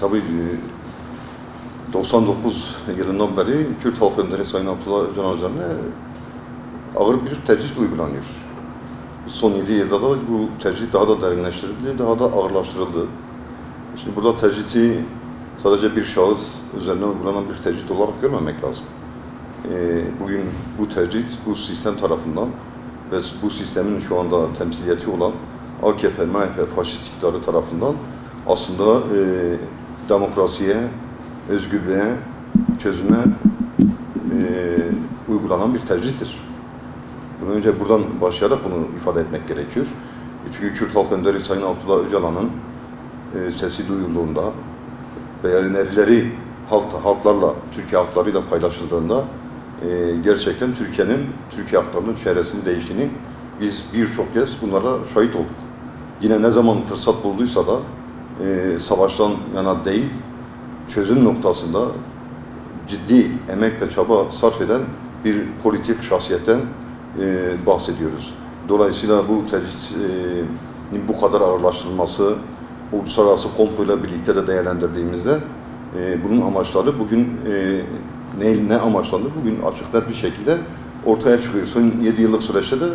tabii e, 99 yılından beri Kürt halk önderi Sayın Abdullah Öcalan üzerine ağır bir tecrit uygulanıyor. Son 7 yılda da bu tecrit daha da derinleştirildi, daha da ağırlaştırıldı. Şimdi burada tecriti sadece bir şahıs üzerine uygulanan bir tecrit olarak görmemek lazım. Ee, bugün bu tecrit bu sistem tarafından ve bu sistemin şu anda temsiliyeti olan AKP, MHP, faşist iktidarı tarafından aslında e, demokrasiye, özgürlüğe, çözüme e, uygulanan bir tercihtir. Bunu önce buradan başlayarak bunu ifade etmek gerekiyor. Çünkü Kürt Halk Önderi Sayın Abdullah Öcalan'ın e, sesi duyulduğunda veya önerileri halk, halklarla, Türkiye halklarıyla paylaşıldığında e, gerçekten Türkiye'nin, Türkiye halklarının çevresini değiştiğini biz birçok kez bunlara şahit olduk. Yine ne zaman fırsat bulduysa da e, savaştan yana değil, çözüm noktasında ciddi emek ve çaba sarf eden bir politik şahsiyetten e, bahsediyoruz. Dolayısıyla bu tecritin bu kadar ağırlaştırılması, uluslararası komployla birlikte de değerlendirdiğimizde e, bunun amaçları bugün e, ne, ne amaçlandı bugün açık net bir şekilde ortaya çıkıyor. Son 7 yıllık süreçte de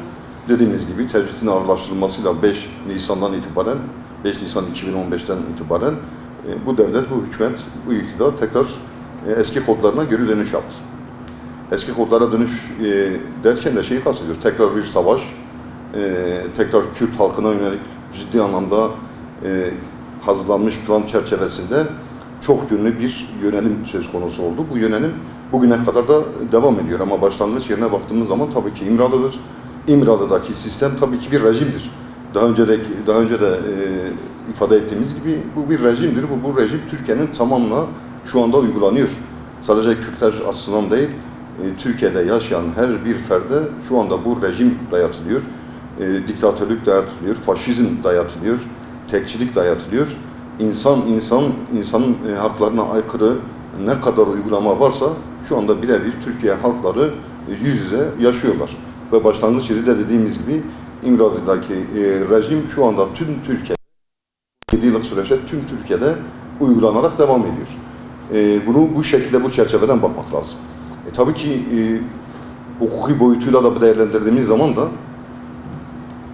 dediğimiz gibi tecritin ağırlaştırılmasıyla 5 Nisan'dan itibaren 5 Nisan 2015'ten itibaren e, bu devlet, bu hükümet, bu iktidar tekrar e, eski kodlarına geri dönüş yaptı. Eski kodlara dönüş e, derken de şeyi kastediyor. Tekrar bir savaş, e, tekrar Kürt halkına yönelik ciddi anlamda e, hazırlanmış plan çerçevesinde çok yönlü bir yönelim söz konusu oldu. Bu yönelim bugüne kadar da devam ediyor ama başlangıç yerine baktığımız zaman tabii ki İmralı'dır. İmralı'daki sistem tabii ki bir rejimdir. Daha önce de daha önce de e, ifade ettiğimiz gibi bu bir rejimdir. Bu bu rejim Türkiye'nin tamamına şu anda uygulanıyor. Sadece Kürtler açısından değil, e, Türkiye'de yaşayan her bir ferde şu anda bu rejim dayatılıyor. E, diktatörlük dayatılıyor, faşizm dayatılıyor, tekçilik dayatılıyor. İnsan insan insanın e, haklarına aykırı ne kadar uygulama varsa şu anda birebir Türkiye halkları e, yüz yüze yaşıyorlar. Ve başlangıç yeri de dediğimiz gibi İmralı'daki e, rejim şu anda tüm Türkiye 7 yıllık süreçte tüm Türkiye'de uygulanarak devam ediyor. E, bunu bu şekilde bu çerçeveden bakmak lazım. E, tabii ki e, hukuki boyutuyla da değerlendirdiğimiz zaman da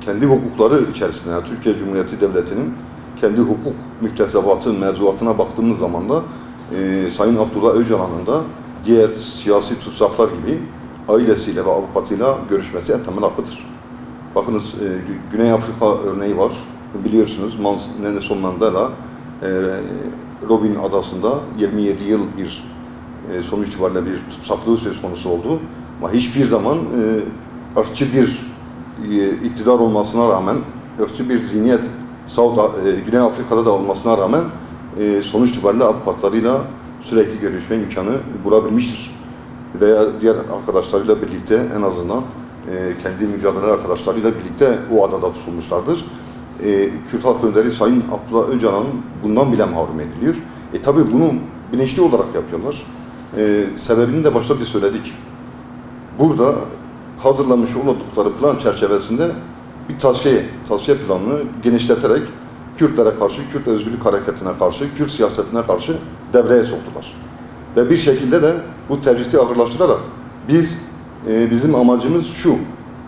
kendi hukukları içerisinde yani Türkiye Cumhuriyeti Devleti'nin kendi hukuk müktesebatı, mevzuatına baktığımız zaman da e, Sayın Abdullah Öcalan'ın da diğer siyasi tutsaklar gibi ailesiyle ve avukatıyla görüşmesi en temel hakkıdır. Bakınız e, Güney Afrika örneği var. Biliyorsunuz Nelson Mandela e, Robin adasında 27 yıl bir e, sonuç itibariyle bir tutsaklığı söz konusu oldu. Ama hiçbir zaman e, ırkçı bir e, iktidar olmasına rağmen, ırkçı bir zihniyet South, e, Güney Afrika'da da olmasına rağmen e, sonuç itibariyle avukatlarıyla sürekli görüşme imkanı bulabilmiştir. Veya diğer arkadaşlarıyla birlikte en azından e, kendi mücadele arkadaşlarıyla birlikte o adada tutulmuşlardır. E, Kürt Halk Önderi Sayın Abdullah Öcalan bundan bile mahrum ediliyor. E tabi bunu bilinçli olarak yapıyorlar. E, sebebini de başta bir söyledik. Burada hazırlamış oldukları plan çerçevesinde bir tasfiye, tasfiye planını genişleterek Kürtlere karşı, Kürt özgürlük hareketine karşı, Kürt siyasetine karşı devreye soktular. Ve bir şekilde de bu tercihi ağırlaştırarak biz, e, bizim amacımız şu,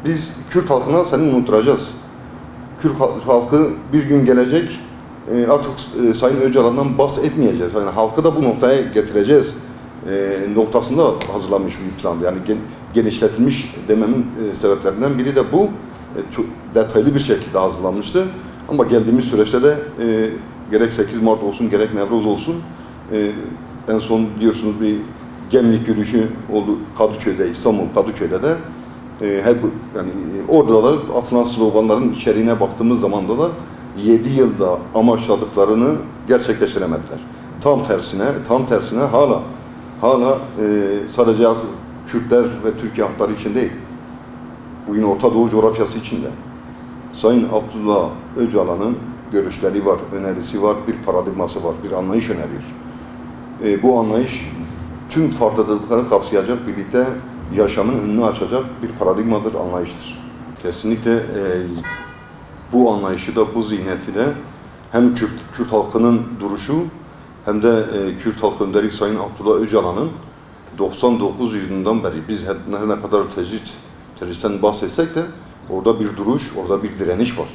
biz Kürt halkına seni unutturacağız. Kürt halkı bir gün gelecek, e, artık e, Sayın Öcalan'dan bahsetmeyeceğiz. Yani halkı da bu noktaya getireceğiz e, noktasında hazırlanmış bir plandı. Yani gen, genişletilmiş dememin e, sebeplerinden biri de bu. E, çok detaylı bir şekilde hazırlanmıştı. Ama geldiğimiz süreçte de e, gerek 8 Mart olsun gerek Nevroz olsun e, en son biliyorsunuz bir gemlik yürüyüşü oldu Kadıköy'de, İstanbul Kadıköy'de de e, her yani orada da atılan sloganların içeriğine baktığımız zaman da da 7 yılda amaçladıklarını gerçekleştiremediler. Tam tersine, tam tersine hala hala e, sadece artık Kürtler ve Türkiye halkları için değil, bugün Orta Doğu coğrafyası içinde Sayın Abdullah Öcalan'ın görüşleri var, önerisi var, bir paradigması var, bir anlayış öneriyor. E, bu anlayış tüm farklılıkları kapsayacak, birlikte yaşamın önünü açacak bir paradigmadır, anlayıştır. Kesinlikle e, bu anlayışı da, bu zihniyeti de hem Kürt, Kürt halkının duruşu hem de e, Kürt halk önderi Sayın Abdullah Öcalan'ın 99 yılından beri biz her ne kadar tecrit, tecritten bahsetsek de orada bir duruş, orada bir direniş var.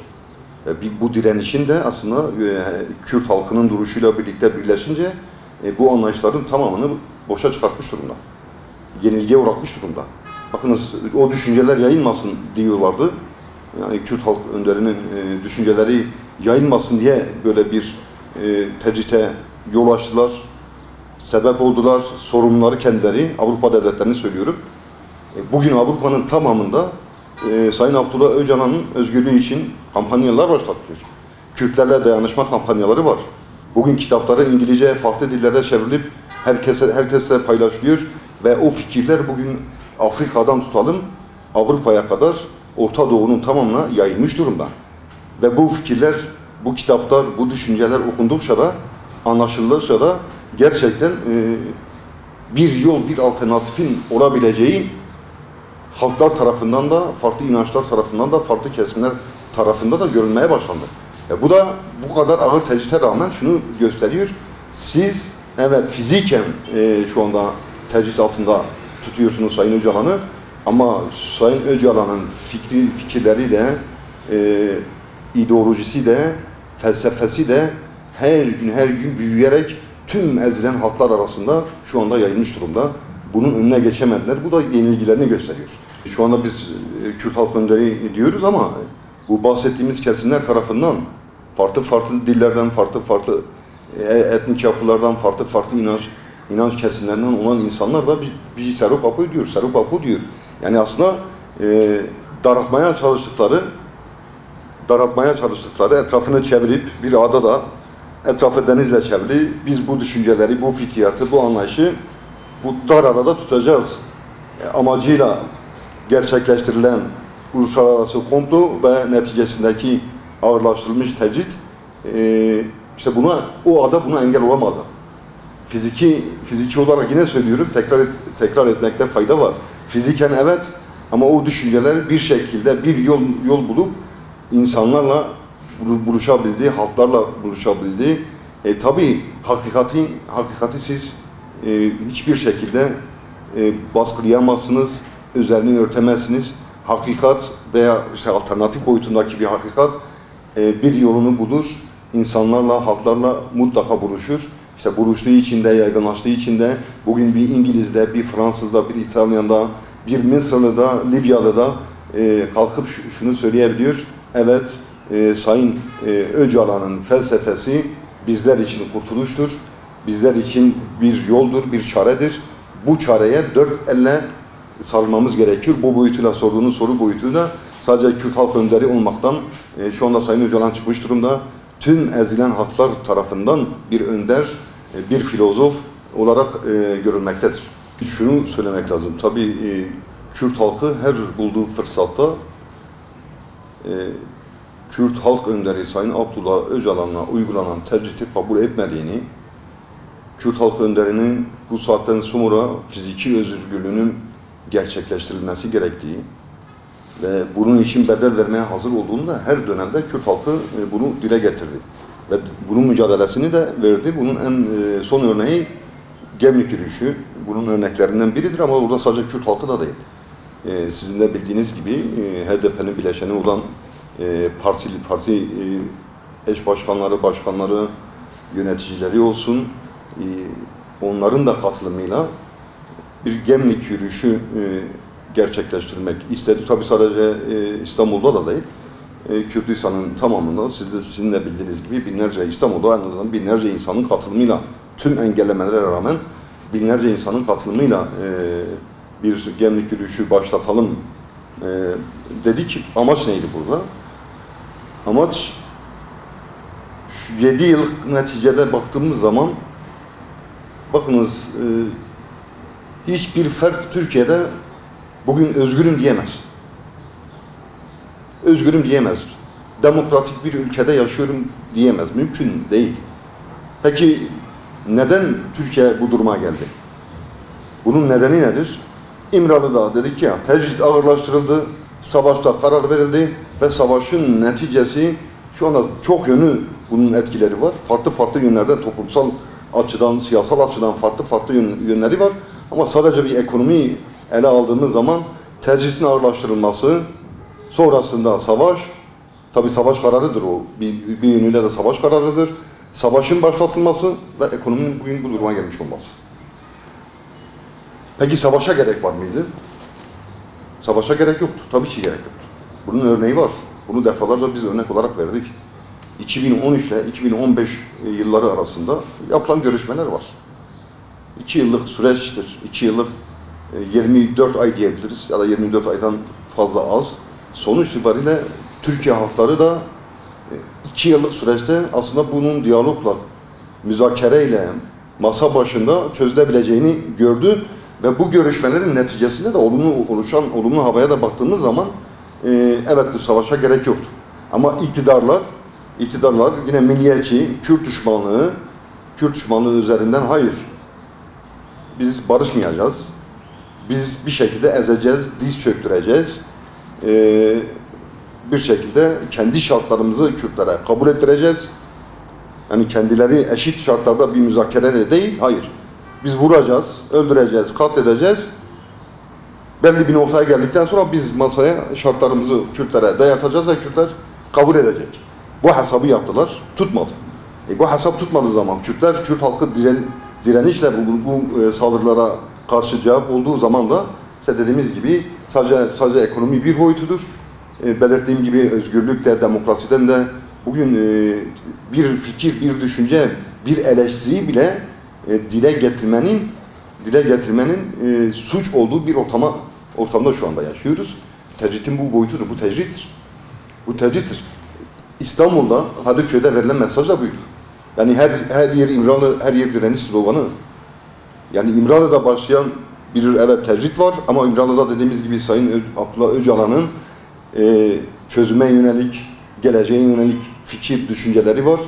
E, bu direnişin de aslında e, Kürt halkının duruşuyla birlikte birleşince e, bu anlayışların tamamını boşa çıkartmış durumda. Yenilgiye uğratmış durumda. Bakınız o düşünceler yayılmasın diyorlardı. Yani Kürt halk önderinin e, düşünceleri yayılmasın diye böyle bir e, tecrite yol açtılar. Sebep oldular. Sorumluları kendileri, Avrupa devletlerini söylüyorum. E, Bugün Avrupa'nın tamamında e, Sayın Abdullah Öcalan'ın özgürlüğü için kampanyalar başlatıyor. Kürtlerle dayanışma kampanyaları var. Bugün kitapları İngilizce, farklı dillere çevrilip herkese herkesle paylaşılıyor ve o fikirler bugün Afrika'dan tutalım Avrupa'ya kadar Orta Doğu'nun tamamına yayılmış durumda. Ve bu fikirler, bu kitaplar, bu düşünceler okundukça da anlaşılırsa da gerçekten e, bir yol, bir alternatifin olabileceği halklar tarafından da, farklı inançlar tarafından da, farklı kesimler tarafında da görülmeye başlandı. E bu da bu kadar ağır tecrite rağmen şunu gösteriyor. Siz evet fiziken e, şu anda tecrit altında tutuyorsunuz Sayın Öcalan'ı ama Sayın Öcalan'ın fikri, fikirleri de e, ideolojisi de felsefesi de her gün her gün büyüyerek tüm ezilen halklar arasında şu anda yayılmış durumda. Bunun önüne geçemediler. Bu da yenilgilerini gösteriyor. Şu anda biz e, Kürt halk önderi diyoruz ama bu bahsettiğimiz kesimler tarafından farklı farklı dillerden, farklı farklı etnik yapılardan, farklı farklı inanç inanç kesimlerinden olan insanlar da Serok Apo diyor, Serok Apo diyor. Yani aslında e, daraltmaya çalıştıkları daraltmaya çalıştıkları etrafını çevirip bir adada etrafı denizle çevrili biz bu düşünceleri, bu fikriyatı, bu anlayışı bu dar adada tutacağız e, amacıyla gerçekleştirilen uluslararası komplo ve neticesindeki ağırlaştırılmış tecrit e, işte buna o ada buna engel olamadı. Fiziki fiziki olarak yine söylüyorum tekrar et- tekrar etmekte fayda var. Fiziken evet ama o düşünceler bir şekilde bir yol yol bulup insanlarla bulu- buluşabildi, halklarla buluşabildi. E, tabii hakikati hakikati siz e, hiçbir şekilde e, baskılayamazsınız, üzerini örtemezsiniz. Hakikat veya işte alternatif boyutundaki bir hakikat e, bir yolunu bulur, insanlarla, halklarla mutlaka buluşur. İşte buluştuğu içinde, yaygınlaştığı içinde bugün bir İngiliz'de, bir Fransız'da, bir İtalyan'da, bir Mısırlı'da, Libyalı'da e, kalkıp şu- şunu söyleyebiliyor. Evet, e, Sayın e, Öcalan'ın felsefesi bizler için kurtuluştur. Bizler için bir yoldur, bir çaredir. Bu çareye dört elle sarılmamız gerekiyor. Bu boyutuyla sorduğunuz soru boyutuyla sadece Kürt halk önderi olmaktan e, şu anda Sayın Öcalan çıkmış durumda. Tüm ezilen halklar tarafından bir önder, e, bir filozof olarak e, görülmektedir. Şunu söylemek lazım. Tabii e, Kürt halkı her bulduğu fırsatta Kürt halk önderi Sayın Abdullah Öcalan'la uygulanan tercihti kabul etmediğini, Kürt halk önderinin bu saatten sonra fiziki özgürlüğünün gerçekleştirilmesi gerektiği ve bunun için bedel vermeye hazır olduğunu da her dönemde Kürt halkı e, bunu dile getirdi. Ve bunun mücadelesini de verdi. Bunun en e, son örneği Gemlik yürüyüşü. Bunun örneklerinden biridir ama orada sadece Kürt halkı da değil. E, sizin de bildiğiniz gibi HDP'nin bileşeni olan parti, parti eş başkanları, başkanları, yöneticileri olsun, onların da katılımıyla bir gemlik yürüyüşü gerçekleştirmek istedi. Tabi sadece e, İstanbul'da da değil, e, Kürdistan'ın tamamında siz de, sizin de bildiğiniz gibi binlerce İstanbul'da en azından binlerce insanın katılımıyla tüm engellemelere rağmen binlerce insanın katılımıyla e, bir gemlik yürüyüşü başlatalım e, dedik. Amaç neydi burada? Amaç 7 yıllık neticede baktığımız zaman bakınız e, hiçbir fert Türkiye'de bugün özgürüm diyemez. Özgürüm diyemez. Demokratik bir ülkede yaşıyorum diyemez. Mümkün değil. Peki neden Türkiye bu duruma geldi? Bunun nedeni nedir? İmralı'da dedik ya tecrit ağırlaştırıldı, savaşta karar verildi ve savaşın neticesi şu anda çok yönü bunun etkileri var. Farklı farklı yönlerden toplumsal açıdan, siyasal açıdan farklı farklı yön- yönleri var. Ama sadece bir ekonomi ele aldığımız zaman tercihin ağırlaştırılması, sonrasında savaş, tabi savaş kararıdır o, bir, bir yönüyle de savaş kararıdır. Savaşın başlatılması ve ekonominin bugün bu duruma gelmiş olması. Peki savaşa gerek var mıydı? Savaşa gerek yoktu. Tabii ki gerek yoktu. Bunun örneği var. Bunu defalarca biz örnek olarak verdik. 2013 ile 2015 yılları arasında yapılan görüşmeler var. İki yıllık süreçtir. İki yıllık 24 ay diyebiliriz ya da 24 aydan fazla az. Sonuç itibariyle Türkiye halkları da e, iki yıllık süreçte aslında bunun diyalogla, müzakereyle, masa başında çözülebileceğini gördü ve bu görüşmelerin neticesinde de olumlu oluşan olumlu havaya da baktığımız zaman e, evet bu savaşa gerek yoktu. Ama iktidarlar iktidarlar yine milliyetçi, Kürt düşmanlığı, Kürt düşmanlığı üzerinden hayır. Biz barışmayacağız. Biz bir şekilde ezeceğiz, diz çöktüreceğiz. Ee, bir şekilde kendi şartlarımızı Kürtlere kabul ettireceğiz. Yani kendileri eşit şartlarda bir müzakereyle değil, hayır. Biz vuracağız, öldüreceğiz, katledeceğiz. Belli bir noktaya geldikten sonra biz masaya şartlarımızı Kürtlere dayatacağız ve Kürtler kabul edecek. Bu hesabı yaptılar, tutmadı. E bu hesap tutmadığı zaman Kürtler, Kürt halkı diren, direnişle bu, bu e, saldırılara karşı cevap olduğu zaman da işte dediğimiz gibi sadece sadece ekonomi bir boyutudur. E, belirttiğim gibi özgürlük de demokrasiden de bugün e, bir fikir, bir düşünce, bir eleştiri bile e, dile getirmenin dile getirmenin e, suç olduğu bir ortama ortamda şu anda yaşıyoruz. Tecritin bu boyutudur, bu tecrittir. Bu tecrittir. İstanbul'da, Hadiköy'de verilen mesaj da buydu. Yani her her yer İmralı, her yer direniş sloganı. Yani İmralı'da başlayan bir evet tecrit var ama İmralı'da dediğimiz gibi Sayın Abdullah Öcalan'ın e, çözüme yönelik, geleceğe yönelik fikir, düşünceleri var.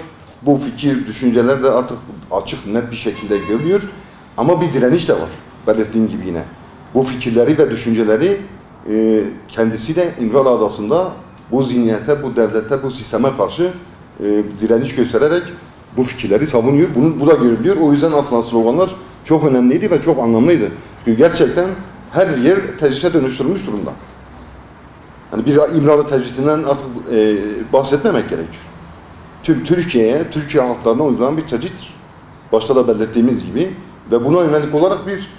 Bu fikir, düşünceler de artık açık, net bir şekilde görülüyor. Ama bir direniş de var. Belirttiğim gibi yine. Bu fikirleri ve düşünceleri e, kendisi de İmralı Adası'nda bu zihniyete, bu devlete, bu sisteme karşı e, direniş göstererek bu fikirleri savunuyor. Bunu, bu da görülüyor. O yüzden atılan sloganlar çok önemliydi ve çok anlamlıydı. Çünkü gerçekten her yer tecrite dönüştürülmüş durumda. Hani bir İmralı tecritinden artık e, bahsetmemek gerekiyor. Tüm Türkiye'ye, Türkiye halklarına uygulanan bir tecrittir. Başta da belirttiğimiz gibi ve buna yönelik olarak bir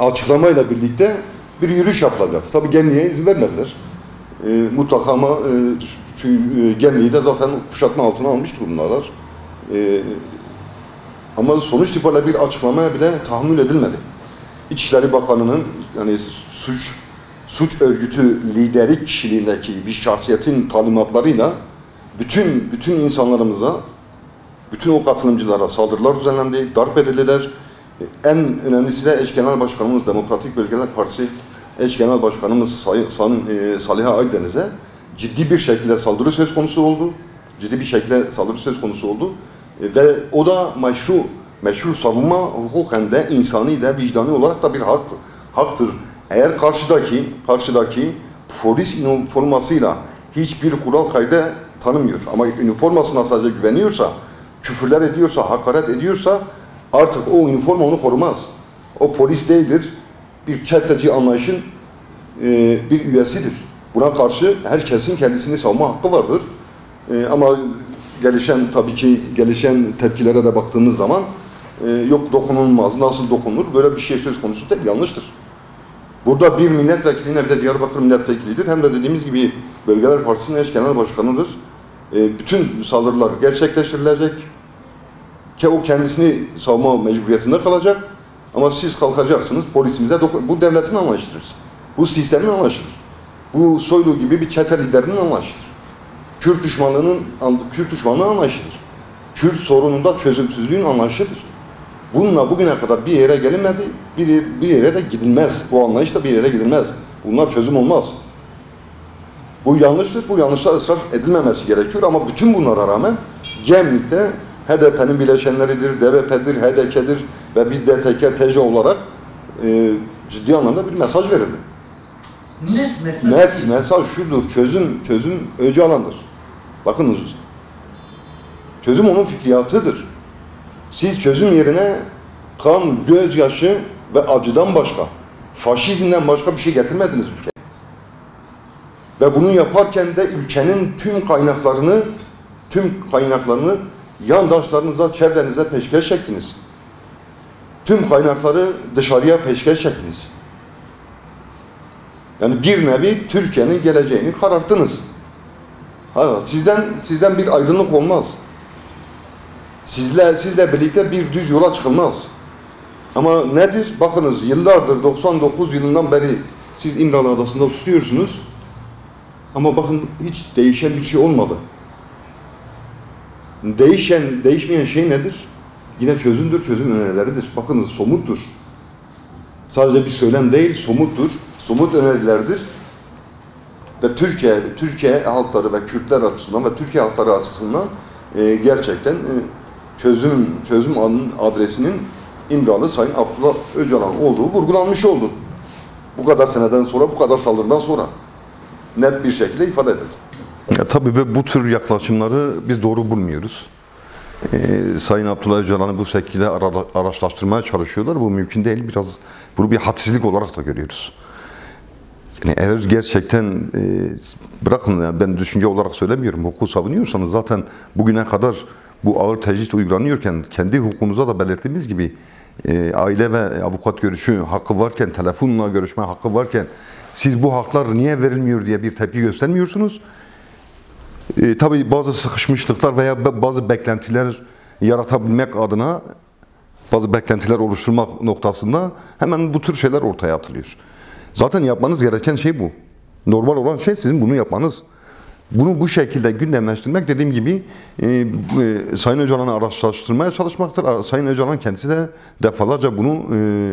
açıklamayla birlikte bir yürüyüş yapılacak. Tabii Gemli'ye izin vermediler. E, mutlaka ama e, e, Gemli'yi de zaten kuşatma altına almış durumdalar. E, ama sonuç itibariyle bir açıklamaya bile tahammül edilmedi. İçişleri Bakanı'nın yani suç suç örgütü lideri kişiliğindeki bir şahsiyetin talimatlarıyla bütün bütün insanlarımıza, bütün o katılımcılara saldırılar düzenlendi, darp edildiler. En önemlisi de eş genel başkanımız Demokratik Bölgeler Partisi eş genel başkanımız Sayın, Sayın e, Saliha Aydeniz'e ciddi bir şekilde saldırı söz konusu oldu. Ciddi bir şekilde saldırı söz konusu oldu. Ve o da meşru, meşru savunma hukuken de insani de vicdani olarak da bir hak, haktır. Eğer karşıdaki karşıdaki polis üniformasıyla hiçbir kural kaydı tanımıyor ama üniformasına sadece güveniyorsa, küfürler ediyorsa, hakaret ediyorsa artık o üniforma onu korumaz. O polis değildir. Bir çeteci anlayışın e, bir üyesidir. Buna karşı herkesin kendisini savunma hakkı vardır. E, ama gelişen tabii ki gelişen tepkilere de baktığımız zaman e, yok dokunulmaz, nasıl dokunulur böyle bir şey söz konusu değil, yanlıştır. Burada bir milletvekiline bir de Diyarbakır milletvekilidir. Hem de dediğimiz gibi Bölgeler Partisi'nin eş genel başkanıdır. E, bütün saldırılar gerçekleştirilecek. Ki o kendisini savunma mecburiyetinde kalacak. Ama siz kalkacaksınız polisimize. Bu devletin anlayışıdır. Bu sistemin anlayışıdır. Bu Soylu gibi bir çete liderinin anlayışıdır. Kürt düşmanlığının, Kürt düşmanlığı anlayışıdır. Kürt sorununda çözümsüzlüğün anlayışıdır. Bununla bugüne kadar bir yere gelinmedi, bir, bir yere de gidilmez. Bu anlayışla bir yere gidilmez. Bunlar çözüm olmaz. Bu yanlıştır, bu yanlışlar ısrar edilmemesi gerekiyor ama bütün bunlara rağmen Gemlik'te HDP'nin bileşenleridir, DBP'dir, HDK'dir ve biz DTK, TC olarak e, ciddi anlamda bir mesaj verildi. Net mesaj. Net mesaj şudur, çözüm, çözüm Öcalan'dır. Bakınız, çözüm onun fikriyatıdır. Siz çözüm yerine kan, gözyaşı ve acıdan başka, faşizmden başka bir şey getirmediniz ülkeye. Ve bunu yaparken de ülkenin tüm kaynaklarını, tüm kaynaklarını yandaşlarınıza, çevrenize peşkeş çektiniz. Tüm kaynakları dışarıya peşkeş çektiniz. Yani bir nevi Türkiye'nin geleceğini kararttınız. Ha, sizden sizden bir aydınlık olmaz. Sizle sizle birlikte bir düz yola çıkılmaz. Ama nedir? Bakınız yıllardır 99 yılından beri siz İmralı Adası'nda tutuyorsunuz. Ama bakın hiç değişen bir şey olmadı. Değişen, değişmeyen şey nedir? Yine çözümdür, çözüm önerileridir. Bakınız somuttur. Sadece bir söylem değil, somuttur. Somut önerilerdir. Ve Türkiye, Türkiye halkları ve Kürtler açısından ve Türkiye halkları açısından e, gerçekten e, çözüm çözüm adresinin İmralı Sayın Abdullah Öcalan olduğu vurgulanmış oldu. Bu kadar seneden sonra, bu kadar saldırıdan sonra net bir şekilde ifade edildi. Ya, tabii bu tür yaklaşımları biz doğru bulmuyoruz. Ee, Sayın Abdullah Öcalan'ı bu şekilde ara- araçlaştırmaya çalışıyorlar. Bu mümkün değil. Biraz bunu bir hadsizlik olarak da görüyoruz. Yani eğer gerçekten e, bırakın ya ben düşünce olarak söylemiyorum. Hukuku savunuyorsanız zaten bugüne kadar bu ağır tecrit uygulanıyorken kendi hukukunuza da belirttiğimiz gibi e, aile ve avukat görüşü hakkı varken, telefonla görüşme hakkı varken siz bu haklar niye verilmiyor diye bir tepki göstermiyorsunuz. E, tabii bazı sıkışmışlıklar veya bazı beklentiler yaratabilmek adına bazı beklentiler oluşturmak noktasında hemen bu tür şeyler ortaya atılıyor. Zaten yapmanız gereken şey bu. Normal olan şey sizin bunu yapmanız. Bunu bu şekilde gündemleştirmek dediğim gibi e, e, Sayın Öcalan'ı araçlaştırmaya çalışmaktır. Sayın Öcalan kendisi de defalarca bunu e,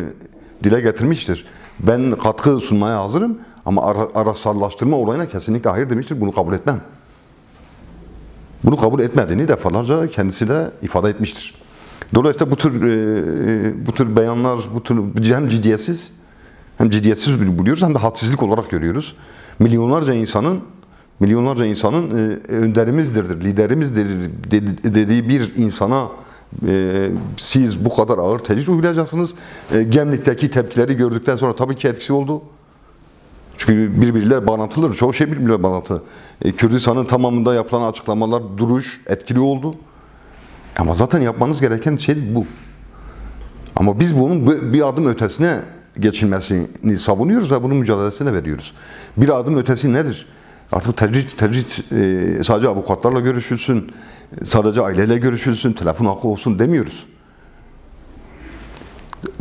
dile getirmiştir. Ben katkı sunmaya hazırım ama ara, araçsallaştırma olayına kesinlikle hayır demiştir. Bunu kabul etmem. Bunu kabul etmediğini defalarca kendisi de ifade etmiştir. Dolayısıyla bu tür e, e, bu tür beyanlar, bu tür hem ciddiyetsiz hem ciddiyetsiz buluyoruz hem de hadsizlik olarak görüyoruz. Milyonlarca insanın milyonlarca insanın e, önderimizdir, liderimizdir dedi- dediği bir insana e, siz bu kadar ağır tecrit uygulayacaksınız. E, Gemlik'teki tepkileri gördükten sonra tabii ki etkisi oldu. Çünkü birbiriyle bağlantılıdır. Çoğu şey birbiriyle bağlantılı. E, Kürdistan'ın tamamında yapılan açıklamalar, duruş etkili oldu. Ama zaten yapmanız gereken şey bu. Ama biz bunun bu- bir adım ötesine geçilmesini savunuyoruz ve bunun mücadelesine veriyoruz. Bir adım ötesi nedir? Artık tecrit, tecrit e, sadece avukatlarla görüşülsün, sadece aileyle görüşülsün, telefon hakkı olsun demiyoruz.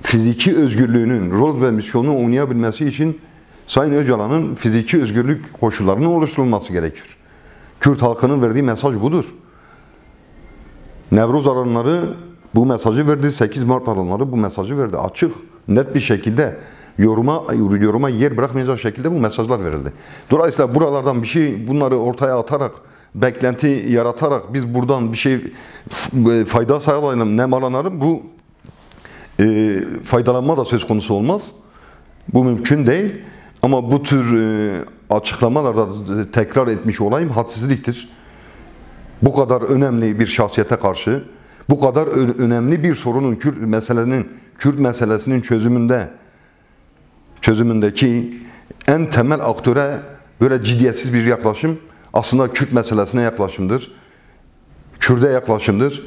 Fiziki özgürlüğünün rol ve misyonu oynayabilmesi için Sayın Öcalan'ın fiziki özgürlük koşullarının oluşturulması gerekir. Kürt halkının verdiği mesaj budur. Nevruz alanları bu mesajı verdi. 8 Mart alanları bu mesajı verdi. Açık, net bir şekilde yoruma yoruma yer bırakmayacak şekilde bu mesajlar verildi. Dolayısıyla buralardan bir şey bunları ortaya atarak beklenti yaratarak biz buradan bir şey f- fayda sağlayalım, nemalanalım bu e, faydalanma da söz konusu olmaz. Bu mümkün değil. Ama bu tür e, açıklamalarda e, tekrar etmiş olayım hadsizliktir bu kadar önemli bir şahsiyete karşı, bu kadar önemli bir sorunun Kürt meselesinin Kürt meselesinin çözümünde çözümündeki en temel aktöre böyle ciddiyetsiz bir yaklaşım aslında Kürt meselesine yaklaşımdır. Kürt'e yaklaşımdır.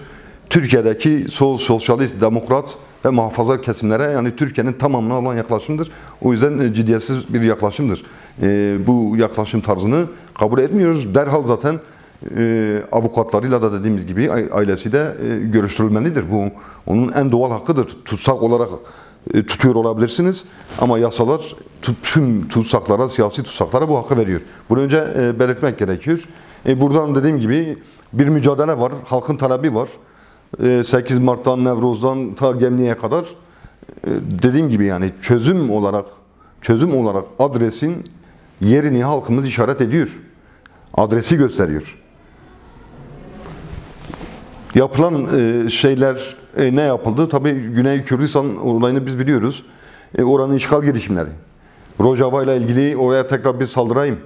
Türkiye'deki sol sosyalist, demokrat ve muhafazakar kesimlere yani Türkiye'nin tamamına olan yaklaşımdır. O yüzden e, ciddiyetsiz bir yaklaşımdır. E, bu yaklaşım tarzını kabul etmiyoruz. Derhal zaten e, avukatlarıyla da dediğimiz gibi ailesi de e, görüştürülmelidir. Bu onun en doğal hakkıdır. Tutsak olarak e, tutuyor olabilirsiniz ama yasalar tüm tutsaklara, siyasi tutsaklara bu hakkı veriyor. Bunu önce e, belirtmek gerekiyor. E, buradan dediğim gibi bir mücadele var, halkın talebi var. E, 8 Mart'tan, Nevruz'dan ta Gemli'ye kadar e, dediğim gibi yani çözüm olarak çözüm olarak adresin yerini halkımız işaret ediyor. Adresi gösteriyor. Yapılan e, şeyler e, ne yapıldı? Tabii Güney Kürdistan olayını biz biliyoruz. E, oranın işgal girişimleri. Rojava ile ilgili oraya tekrar bir saldırayım.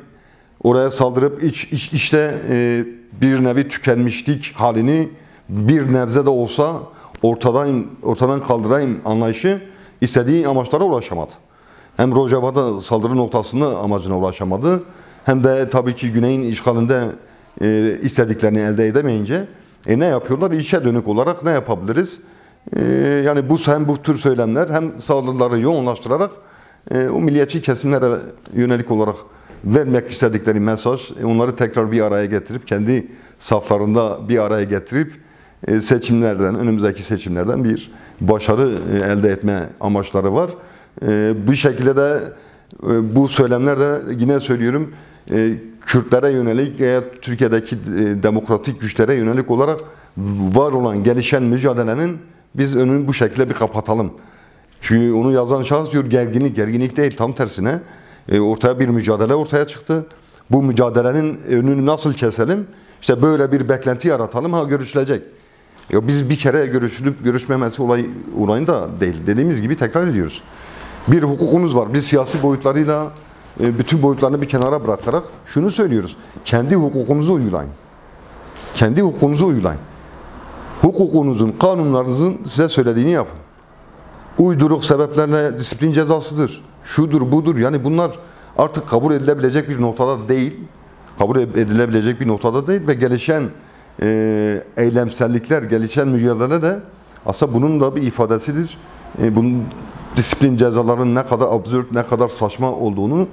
Oraya saldırıp iç, iç- işte e, bir nevi tükenmişlik halini bir nebze de olsa ortadan ortadan kaldırayım anlayışı istediği amaçlara ulaşamadı. Hem Rojava'da saldırı noktasında amacına ulaşamadı. Hem de tabii ki Güney'in işgalinde e, istediklerini elde edemeyince e, ne yapıyorlar? İçe dönük olarak ne yapabiliriz? E, yani bu hem bu tür söylemler hem saldırıları yoğunlaştırarak e, o milliyetçi kesimlere yönelik olarak vermek istedikleri mesaj, e, onları tekrar bir araya getirip kendi saflarında bir araya getirip e, seçimlerden, önümüzdeki seçimlerden bir başarı e, elde etme amaçları var. E, Bu şekilde de e, bu söylemler de yine söylüyorum Kürtlere yönelik veya Türkiye'deki e, demokratik güçlere yönelik olarak var olan gelişen mücadelenin biz önünü bu şekilde bir kapatalım. Çünkü onu yazan şahıs diyor gerginlik, gerginlik değil tam tersine e, ortaya bir mücadele ortaya çıktı. Bu mücadelenin önünü nasıl keselim? İşte böyle bir beklenti yaratalım ha görüşülecek. Ya biz bir kere görüşülüp görüşmemesi olay olayında değil. Dediğimiz gibi tekrar ediyoruz. Bir hukukunuz var. Biz siyasi boyutlarıyla e, bütün boyutlarını bir kenara bırakarak şunu söylüyoruz. Kendi hukukunuzu uygulayın. Kendi hukukunuzu uygulayın. Hukukunuzun, kanunlarınızın size söylediğini yapın. Uyduruk sebeplerle disiplin cezasıdır. Şudur, budur. Yani bunlar artık kabul edilebilecek bir noktada değil. Kabul edilebilecek bir noktada değil ve gelişen e, eylemsellikler, gelişen mücadele de aslında bunun da bir ifadesidir. E, bunun disiplin cezalarının ne kadar absürt, ne kadar saçma olduğunu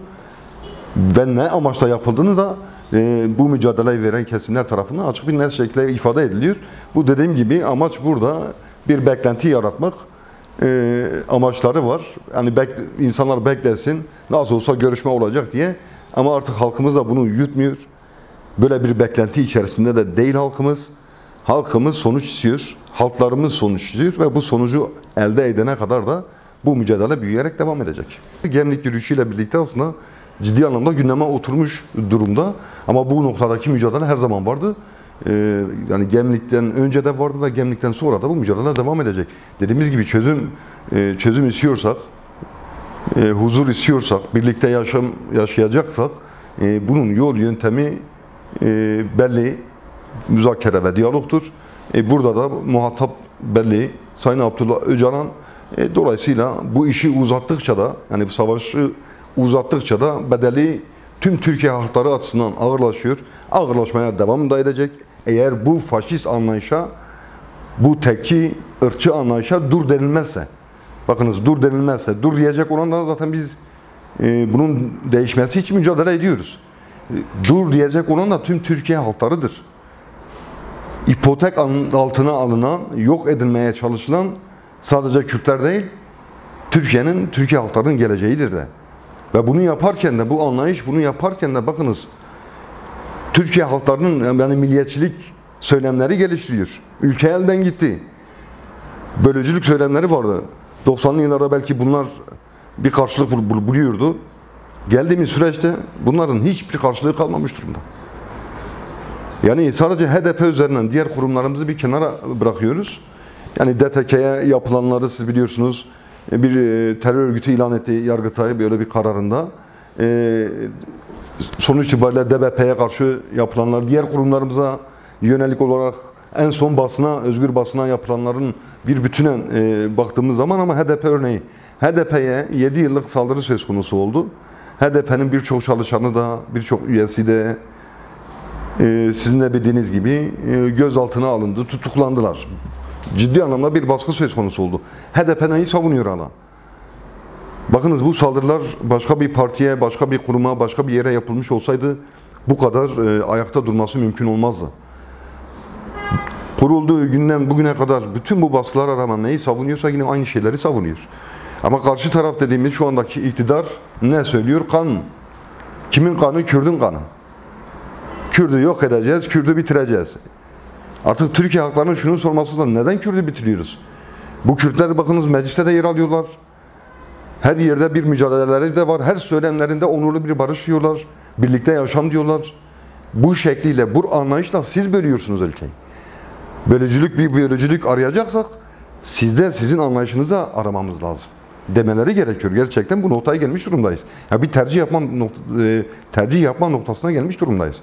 ve ne amaçla yapıldığını da e, bu mücadeleyi veren kesimler tarafından açık bir net şekilde ifade ediliyor. Bu dediğim gibi amaç burada bir beklenti yaratmak e, amaçları var. Yani bek, insanlar beklesin, nasıl olsa görüşme olacak diye. Ama artık halkımız da bunu yutmuyor. Böyle bir beklenti içerisinde de değil halkımız. Halkımız sonuç istiyor, halklarımız sonuç istiyor ve bu sonucu elde edene kadar da bu mücadele büyüyerek devam edecek. Gemlik yürüyüşüyle birlikte aslında ciddi anlamda gündeme oturmuş durumda. Ama bu noktadaki mücadele her zaman vardı. Ee, yani Gemlik'ten önce de vardı ve Gemlik'ten sonra da bu mücadele devam edecek. Dediğimiz gibi çözüm e, çözüm istiyorsak, e, huzur istiyorsak, birlikte yaşam yaşayacaksak e, bunun yol yöntemi e, belli, müzakere ve diyalogtur. E, burada da muhatap belli, Sayın Abdullah Öcalan e, dolayısıyla bu işi uzattıkça da yani bu savaşı uzattıkça da bedeli tüm Türkiye halkları açısından ağırlaşıyor. Ağırlaşmaya devam da edecek. Eğer bu faşist anlayışa, bu teki ırkçı anlayışa dur denilmezse, bakınız dur denilmezse, dur diyecek olan da zaten biz e, bunun değişmesi için mücadele ediyoruz. E, dur diyecek olan da tüm Türkiye halklarıdır. İpotek altına alınan, yok edilmeye çalışılan sadece Kürtler değil, Türkiye'nin, Türkiye halklarının geleceğidir de. Ve bunu yaparken de, bu anlayış bunu yaparken de bakınız, Türkiye halklarının yani milliyetçilik söylemleri geliştiriyor. Ülke elden gitti. Bölücülük söylemleri vardı. 90'lı yıllarda belki bunlar bir karşılık bul- bul- buluyordu. Geldiğimiz süreçte bunların hiçbir karşılığı kalmamış durumda. Yani sadece HDP üzerinden diğer kurumlarımızı bir kenara bırakıyoruz. Yani DTK'ye yapılanları siz biliyorsunuz bir e, terör örgütü ilan etti Yargıtay böyle bir kararında. E, sonuç itibariyle DBP'ye karşı yapılanlar, diğer kurumlarımıza yönelik olarak en son basına, özgür basına yapılanların bir bütünen e, baktığımız zaman ama HDP örneği. HDP'ye 7 yıllık saldırı söz konusu oldu. HDP'nin birçok çalışanı da, birçok üyesi de e, sizin de bildiğiniz gibi e, gözaltına alındı, tutuklandılar. Ciddi anlamda bir baskı söz konusu oldu. HDP neyi savunuyor hala? Bakınız bu saldırılar başka bir partiye, başka bir kuruma, başka bir yere yapılmış olsaydı bu kadar e, ayakta durması mümkün olmazdı. Kurulduğu günden bugüne kadar bütün bu baskılara rağmen neyi savunuyorsa yine aynı şeyleri savunuyor. Ama karşı taraf dediğimiz şu andaki iktidar ne söylüyor? Kan. Kimin kanı? Kürdün kanı. Kürdü yok edeceğiz, Kürdü bitireceğiz. Artık Türkiye halklarının şunu sorması da neden Kürdü bitiriyoruz? Bu Kürtler bakınız mecliste de yer alıyorlar. Her yerde bir mücadeleleri de var. Her söylemlerinde onurlu bir barış diyorlar. Birlikte yaşam diyorlar. Bu şekliyle, bu anlayışla siz bölüyorsunuz ülkeyi. Bölücülük bir bölücülük arayacaksak sizde sizin anlayışınıza aramamız lazım. Demeleri gerekiyor. Gerçekten bu noktaya gelmiş durumdayız. Ya bir tercih yapma nokta- e, tercih yapma noktasına gelmiş durumdayız.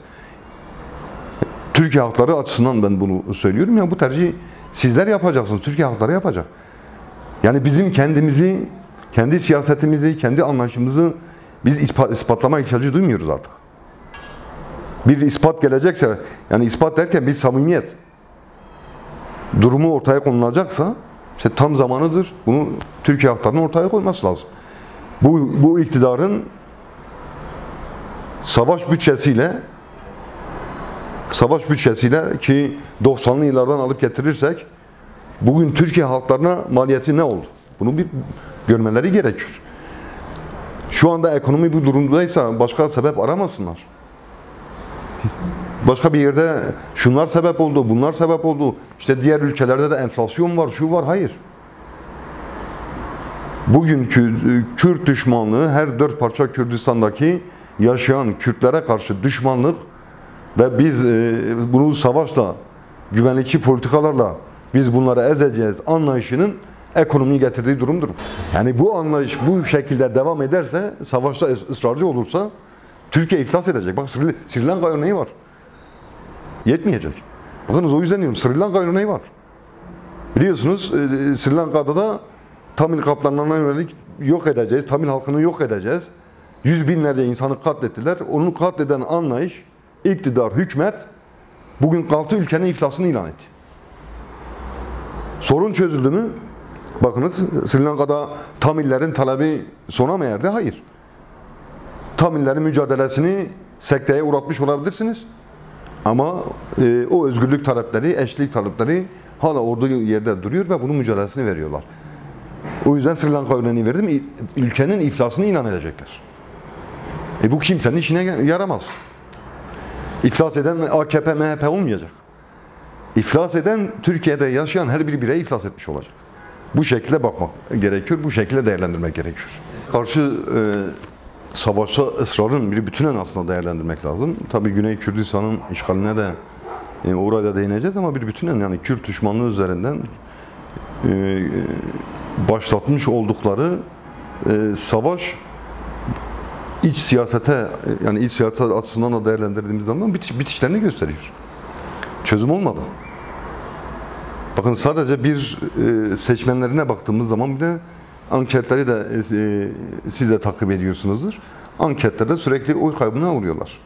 Türkiye halkları açısından ben bunu söylüyorum ya bu tercih Sizler yapacaksınız, Türkiye halkları yapacak. Yani bizim kendimizi, kendi siyasetimizi, kendi anlayışımızı biz ispat, ispatlama ihtiyacı duymuyoruz artık. Bir ispat gelecekse, yani ispat derken bir samimiyet durumu ortaya konulacaksa işte tam zamanıdır. Bunu Türkiye halklarının ortaya koyması lazım. Bu, bu iktidarın savaş bütçesiyle savaş bütçesiyle ki 90'lı yıllardan alıp getirirsek bugün Türkiye halklarına maliyeti ne oldu? Bunu bir görmeleri gerekiyor. Şu anda ekonomi bu durumdaysa başka sebep aramasınlar. Başka bir yerde şunlar sebep oldu, bunlar sebep oldu. İşte diğer ülkelerde de enflasyon var, şu var. Hayır. Bugünkü e, Kürt düşmanlığı her dört parça Kürdistan'daki yaşayan Kürtlere karşı düşmanlık ve biz e, bunu savaşla, güvenlikçi politikalarla biz bunları ezeceğiz anlayışının ekonomiyi getirdiği durumdur. Yani bu anlayış bu şekilde devam ederse, savaşta ıs- ısrarcı olursa Türkiye iflas edecek. Bak Sri, Sri Lanka örneği var. Yetmeyecek. Bakınız o yüzden diyorum Sri Lanka örneği var. Biliyorsunuz e, Sri Lanka'da da Tamil kaplanlarına yönelik yok edeceğiz, Tamil halkını yok edeceğiz. Yüz binlerce insanı katlettiler. Onu katleden anlayış, iktidar, hükümet bugün kalktı ülkenin iflasını ilan etti. Sorun çözüldü mü? Bakınız Sri Lanka'da Tamillerin talebi sona mı erdi? Hayır. Tamillerin mücadelesini sekteye uğratmış olabilirsiniz. Ama e, o özgürlük talepleri, eşlik talepleri hala orada yerde duruyor ve bunun mücadelesini veriyorlar. O yüzden Sri Lanka örneğini verdim. Ülkenin iflasını ilan edecekler. E bu kimsenin işine yaramaz. İflas eden AKP, MHP olmayacak. İflas eden Türkiye'de yaşayan her bir birey iflas etmiş olacak. Bu şekilde bakmak gerekiyor, bu şekilde değerlendirmek gerekiyor. Karşı e, savaşa ısrarın bir bütünen aslında değerlendirmek lazım. Tabii Güney Kürdistan'ın işgaline de e, orada değineceğiz ama bir bütünen yani Kürt düşmanlığı üzerinden e, başlatmış oldukları e, savaş iç siyasete e, yani iç siyaset açısından da değerlendirdiğimiz zaman bitiş, bitişlerini gösteriyor. Çözüm olmadı. Bakın sadece bir e, seçmenlerine baktığımız zaman bir de anketleri de e, siz de takip ediyorsunuzdur. Anketlerde sürekli oy kaybına uğruyorlar.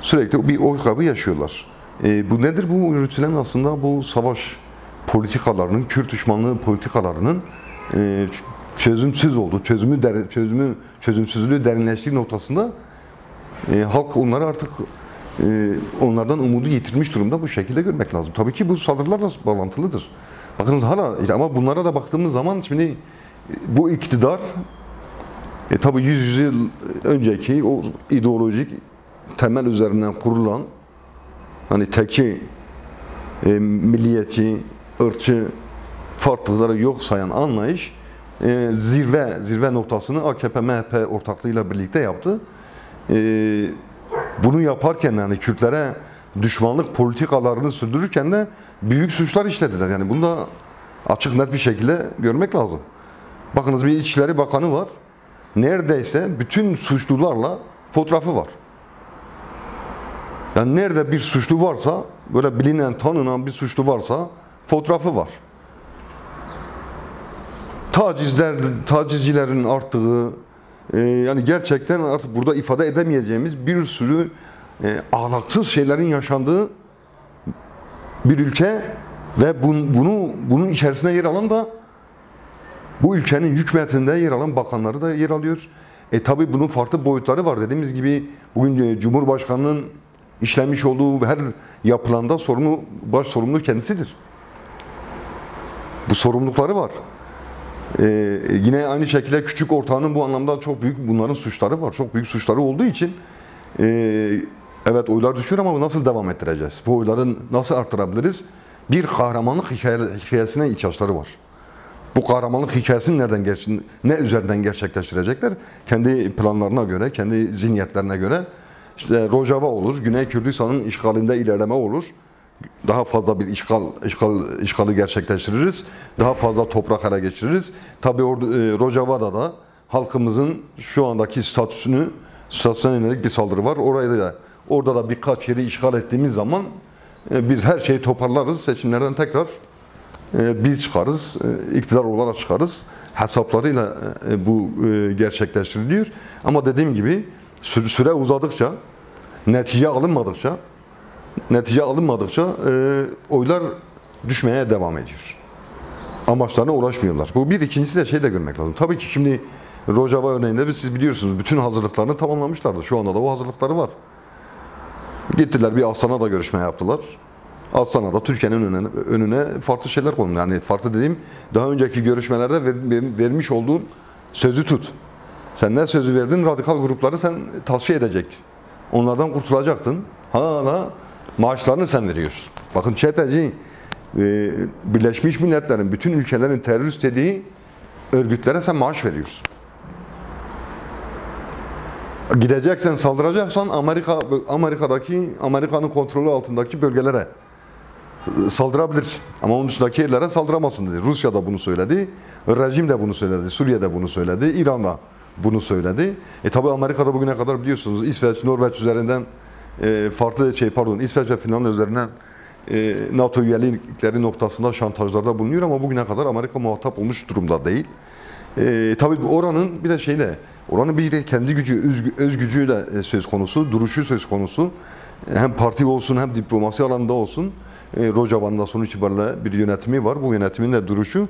Sürekli bir oy kaybı yaşıyorlar. E, bu nedir? Bu yürütülen aslında bu savaş politikalarının, Kürt düşmanlığı politikalarının e, çözümsüz olduğu, çözümü der, çözümü çözümsüzlüğü derinleştiği noktasında e, halk onları artık e, onlardan umudu yitirmiş durumda bu şekilde görmek lazım. Tabii ki bu saldırılarla bağlantılıdır. Bakınız hala işte ama bunlara da baktığımız zaman şimdi e, bu iktidar e, tabii 100 yıl önceki o ideolojik temel üzerinden kurulan hani teki e, milliyetçi, ırkçı farklılıkları yok sayan anlayış zirve zirve noktasını AKP MHP ortaklığıyla birlikte yaptı. E, bunu yaparken yani Kürtlere düşmanlık politikalarını sürdürürken de büyük suçlar işlediler. Yani bunu da açık net bir şekilde görmek lazım. Bakınız bir İçişleri Bakanı var. Neredeyse bütün suçlularla fotoğrafı var. Yani nerede bir suçlu varsa, böyle bilinen, tanınan bir suçlu varsa fotoğrafı var. Tacizler, tacizcilerin arttığı, e, yani gerçekten artık burada ifade edemeyeceğimiz bir sürü e, ahlaksız şeylerin yaşandığı bir ülke ve bun, bunu bunun içerisine yer alan da bu ülkenin hükümetinde yer alan bakanları da yer alıyor. E tabi bunun farklı boyutları var. Dediğimiz gibi bugün e, Cumhurbaşkanı'nın işlenmiş olduğu her yapılanda sorumlu, baş sorumlu kendisidir. Bu sorumlulukları var. Ee, yine aynı şekilde küçük ortağının bu anlamda çok büyük bunların suçları var. Çok büyük suçları olduğu için e, evet oylar düşüyor ama nasıl devam ettireceğiz? Bu oyları nasıl arttırabiliriz? Bir kahramanlık hikaye- hikayesine ihtiyaçları var. Bu kahramanlık hikayesini nereden ne üzerinden gerçekleştirecekler? Kendi planlarına göre, kendi zihniyetlerine göre işte Rojava olur, Güney Kürdistan'ın işgalinde ilerleme olur. Daha fazla bir işgal, işgal işgali gerçekleştiririz. Daha fazla toprak ele geçiririz. Tabii orada e, Rojava'da da halkımızın şu andaki statüsünü statüsüne yönelik bir saldırı var. Orayı da orada da birkaç yeri işgal ettiğimiz zaman e, biz her şeyi toparlarız, seçimlerden tekrar e, biz çıkarız, e, iktidar olarak çıkarız. Hesaplarıyla e, bu e, gerçekleştiriliyor. Ama dediğim gibi sü- süre uzadıkça, netice alınmadıkça, netice alınmadıkça e, oylar düşmeye devam ediyor. Amaçlarına uğraşmıyorlar. Bu bir. ikincisi de şey de görmek lazım. Tabii ki şimdi Rojava örneğinde siz biliyorsunuz bütün hazırlıklarını tamamlamışlardı. Şu anda da o hazırlıkları var. Gittiler bir Astana'da görüşme yaptılar. Astana'da Türkiye'nin önüne, farklı şeyler kondu. Yani farklı dediğim daha önceki görüşmelerde ver- ver- vermiş olduğun sözü tut. Sen ne sözü verdin? Radikal grupları sen tasfiye edecektin. Onlardan kurtulacaktın. Hala maaşlarını sen veriyorsun. Bakın çeteci Birleşmiş Milletler'in bütün ülkelerin terörist dediği örgütlere sen maaş veriyorsun. Gideceksen saldıracaksan Amerika Amerika'daki Amerika'nın kontrolü altındaki bölgelere saldırabilirsin. Ama onun dışındaki yerlere saldıramazsın dedi. Rusya da bunu söyledi. Rejim de bunu söyledi. Suriye de bunu söyledi. İran da bunu söyledi. E tabi Amerika'da bugüne kadar biliyorsunuz İsveç, Norveç üzerinden e, farklı şey pardon İsveç ve Finlandiya üzerinden e, NATO üyelikleri noktasında şantajlarda bulunuyor ama bugüne kadar Amerika muhatap olmuş durumda değil. E, tabii oranın bir de şey de oranın bir de kendi gücü, öz, öz gücü de e, söz konusu, duruşu söz konusu. Hem parti olsun hem diplomasi alanında olsun. E, Rojava'nın da sonuç itibariyle bir yönetimi var. Bu yönetimin de duruşu